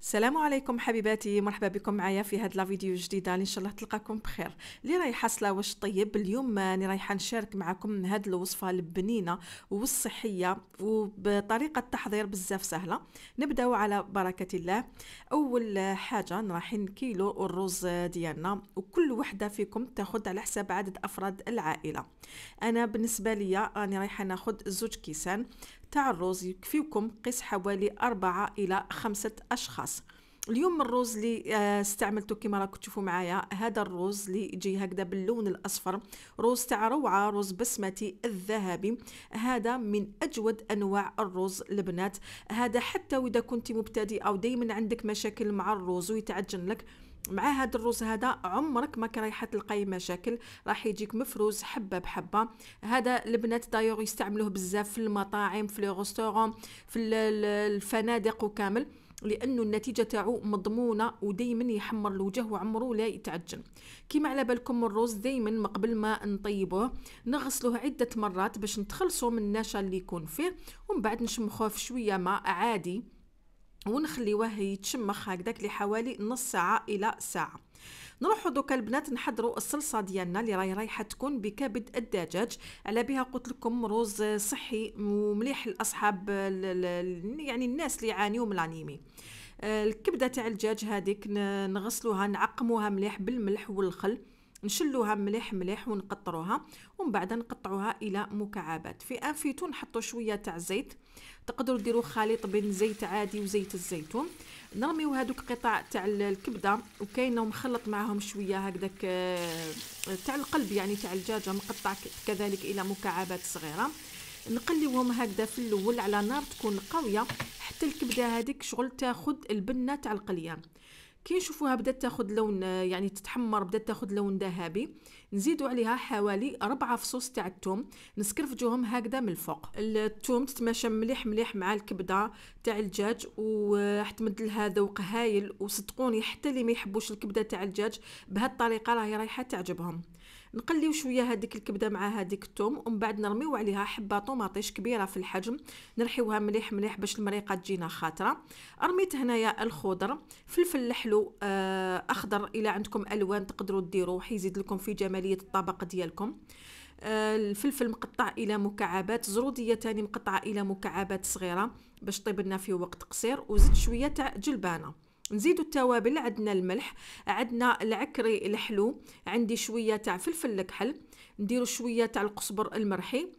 السلام عليكم حبيباتي مرحبا بكم معايا في هاد لا فيديو جديدة. إن شاء الله تلقاكم بخير. اللي راهي حاصله واش طيب؟ اليوم راني رايحة نشارك معكم هاد الوصفة البنينة والصحية وبطريقة تحضير بزاف سهلة. نبداو على بركة الله. أول حاجة رايحين كيلو الرز ديالنا وكل وحدة فيكم تاخذ على حساب عدد أفراد العائلة. أنا بالنسبة ليا راني رايحة ناخذ زوج كيسان. تاع الرز يكفيكم قيس حوالي أربعة إلى خمسة أشخاص. اليوم الروز اللي آه، استعملته كما راكم تشوفوا معايا هذا الروز اللي يجي هكذا باللون الأصفر روز تاع روعة روز بسمتي الذهبي. هذا من أجود أنواع الرز البنات هذا حتى وإذا كنت مبتدئة أو دائما عندك مشاكل مع الرز ويتعجن لك مع هذا الرز هذا عمرك ما رايحه تلقاي مشاكل راح يجيك مفروز حبة بحبة. هذا البنات دايوغ يستعملوه بزاف في المطاعم في لي في الفنادق وكامل لأنه النتيجة تاعو مضمونة ودائما يحمر الوجه وعمره لا يتعجن. كيما على بالكم الرز دائما قبل ما نطيبوه نغسلوه عدة مرات باش نتخلصوا من النشا اللي يكون فيه ومن بعد نشمخوه في شوية ماء عادي. ونخليوه يتشمخ هكذاك لحوالي نص ساعة إلى ساعة. نروحوا دوكا البنات نحضروا الصلصة ديالنا اللي راهي رايحة تكون بكبد الدجاج. على بها قلت لكم روز صحي ومليح لأصحاب يعني الناس اللي يعانيوا من الانيمي آه، الكبدة تاع الدجاج هذيك نغسلوها نعقموها مليح بالملح والخل. نشلوها مليح مليح ونقطروها ومن بعد نقطعوها إلى مكعبات. في un faitout نحطوا شوية تاع زيت. تقدروا ديروا خليط بين زيت عادي وزيت الزيتون. نرميو هذوك قطع تاع الكبدة وكاينة مخلط معاهم شوية هكذاك آه، تاع القلب يعني تاع الدجاجة مقطع كذلك إلى مكعبات صغيرة. نقليوهم هكذا في الأول على نار تكون قوية حتى الكبدة هذيك شغل تاخذ البنة تاع القليه كي نشوفوها بدات تاخذ لون يعني تتحمر بدات تاخذ لون ذهبي نزيدوا عليها حوالي ربعة فصوص تاع الثوم نسكرفجوهم هكذا من الفوق. الثوم تتماشى مليح مليح مع الكبدة تاع الدجاج وحتمد لها ذوق هايل وصدقوني حتى اللي ما يحبوش الكبدة تاع الدجاج بهذه الطريقة راهي رايحة تعجبهم. نقليو شوية هذيك الكبدة مع هذيك الثوم ومن بعد نرميو عليها حبة طوماطيش كبيرة في الحجم نرحيوها مليح مليح باش المريقة تجينا خاطرة. رميت هنايا الخضر فلفل حلو آه أخضر إلى عندكم ألوان تقدروا ديروا حيزيد لكم في جمالية الطبق ديالكم. آه الفلفل مقطع إلى مكعبات زرودية تاني مقطعة إلى مكعبات صغيرة باش طيب لنا في وقت قصير وزدت شوية تاع جلبانة. نزيدو التوابل عندنا الملح عندنا العكري الحلو عندي شوية تاع فلفل الكحل نديرو شوية تاع القزبر المرحي.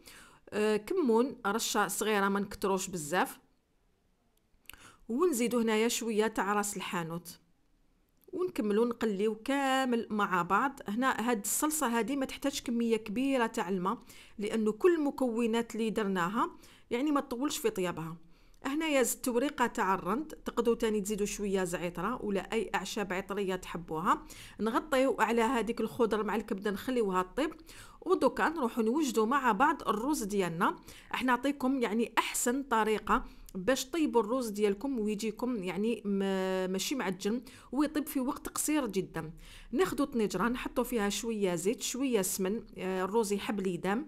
آه كمون رشة صغيرة ما نكتروش بزاف. ونزيدو هنايا شوية تاع راس الحانوت. ونكملو نقليو كامل مع بعض. هنا هاد الصلصة هذه ما تحتاج كمية كبيرة تاع الماء لأنه كل المكونات اللي درناها يعني ما تطولش في طيابها. هنايا زدت وريقه تاع الرند تقدروا تاني تزيدوا شوية زعتره ولا أي أعشاب عطرية تحبوها. نغطيو على هذيك الخضر مع الكبدة نخليوها طيب ودوكا نروحوا نوجدوا مع بعض الرز ديالنا. إحنا نعطيكم يعني أحسن طريقة باش طيبوا الرز ديالكم ويجيكم يعني ماشي معجن ويطيب في وقت قصير جدا. ناخذوا طنجره نحطوا فيها شوية زيت شوية سمن آه، الرز يحب ليدام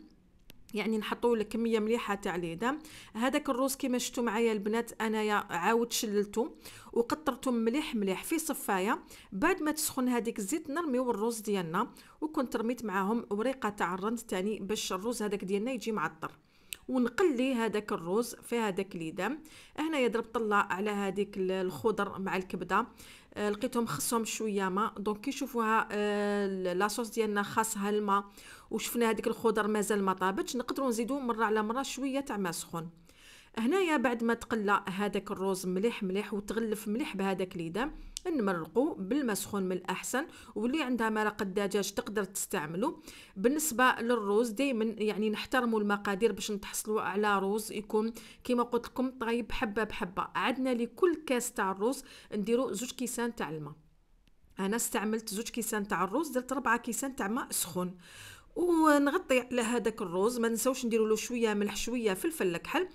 يعني نحطوا لك كميه مليحة تاع ليدا هذاك الروز كيما شفتوا معايا البنات انايا عاود شللته وقطرته مليح مليح في صفاية. بعد ما تسخن هذيك الزيت نرميو الروز ديالنا وكنت رميت معاهم وريقة تاع الرند تاني باش الروز هذاك ديالنا يجي معطر. ونقلي هذاك الروز في هذاك ليدام هنايا ضربت طلع على هذيك الخضر مع الكبدة. آه، لقيتهم خصهم شوية ما donc كي شوفوها آه، la sauce ديالنا خاصها الماء. وشفنا هذيك الخضر مازال ما طابتش. نقدروا نزيدوا مرة على مرة شوية تاع ما سخون. هنايا بعد ما تقلى هذاك الروز مليح مليح وتغلف مليح بهذاك ليدام نمرقو بالما سخون من الأحسن واللي عندها مرق الدجاج تقدر تستعملو. بالنسبة للروز دائما يعني نحترموا المقادير باش نتحصلوا على روز يكون كما قلت لكم طيب حبة بحبة. عندنا لكل كاس تاع الروز نديرو زوج كيسان تاع الماء. أنا استعملت زوج كيسان تاع الروز درت ربعة كيسان تاع ماء سخون. ونغطي على هذاك الروز ما نساوش نديروا له شوية ملح شوية فلفل كحل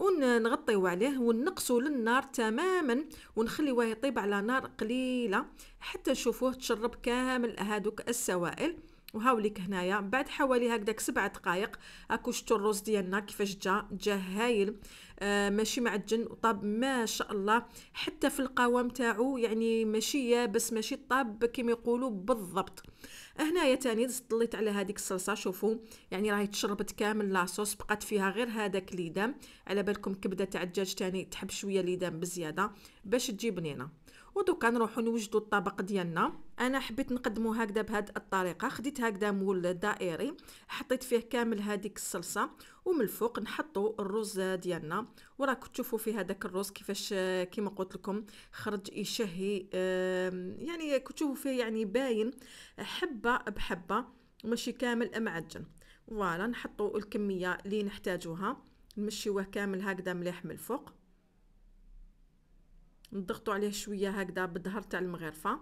ونغطيو عليه ونقصو للنار تماما ونخليوه يطيب على نار قليلة حتى نشوفوه تشرب كامل هادوك السوائل. وهاوليك هنايا. بعد حوالي هكذاك سبع دقائق أكو شتو الروز ديالنا كيفاش جا؟ جا هايل. آه ماشي معجن وطاب ما شاء الله. حتى في القوام تاعو يعني ماشي يابس ماشي طاب كيما يقولوا بالضبط. هنايا تاني طليت على هذيك الصلصة شوفوا. يعني راهي تشربت كامل لاصوص بقات فيها غير هذاك ليدام. على بالكم كبدة تاع الدجاج تاني تحب شوية ليدام بزيادة باش تجي بنينه ودوكا نروحو نوجدو الطبق ديالنا. أنا حبيت نقدمو هكذا بهاد الطريقة خديت هكذا مول دائري حطيت فيه كامل هذيك الصلصة ومن الفوق نحطو الرز ديالنا. وراكم تشوفوا في هذاك الرز كيفاش كيما قلت لكم خرج يشهي يعني تشوفوا فيه يعني باين حبة بحبة ماشي كامل معجن. فوالا نحطو الكمية اللي نحتاجوها نمشيوه كامل هكذا مليح من الفوق. نضغطوا عليه شوية هكذا بالظهر تاع المغرفة.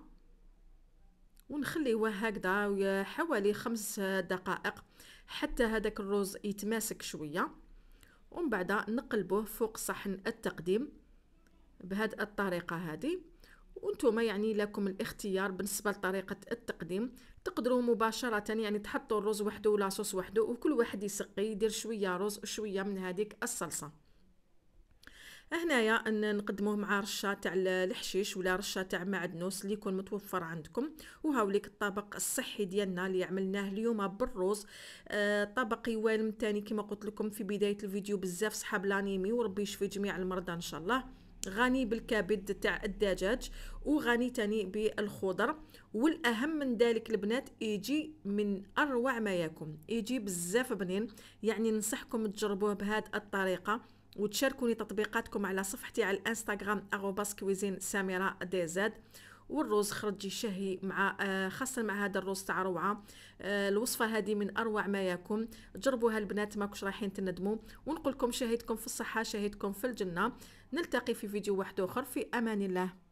ونخليوه هكذا حوالي خمس دقائق حتى هذاك الرز يتماسك شوية. ومن بعد نقلبوه فوق صحن التقديم بهذه الطريقة هذه. وأنتم يعني لكم الاختيار بالنسبة لطريقة التقديم. تقدروا مباشرة يعني تحطوا الرز وحده ولا صوص وحده وكل واحد يسقي يدير شوية رز وشوية من هذيك الصلصة. هنايا نقدموه مع رشه تاع الحشيش ولا رشه تاع معدنوس اللي يكون متوفر عندكم. وهاوليك الطبق الصحي ديالنا اللي عملناه اليوم بالروز. آه طبق يوالم تاني كما قلت لكم في بداية الفيديو بزاف صحاب لانيمي وربي يشفي جميع المرضى إن شاء الله. غني بالكبد تاع الدجاج وغني تاني بالخضر. والأهم من ذلك البنات يجي من أروع ما يكون يجي بزاف بنين. يعني ننصحكم تجربوه بهذه الطريقة. وتشاركوني تطبيقاتكم على صفحتي على الانستغرام اغوباس كويزين سامرة دي زاد والروز خرج يشهي مع آه خاصة مع هذا الروز تاع روعة. آه الوصفة هذه من أروع ما يكون. جربوها البنات ماكوش رايحين تندموا. ونقول لكم شاهدكم في الصحة شاهدكم في الجنة. نلتقي في فيديو واحد آخر. في أمان الله.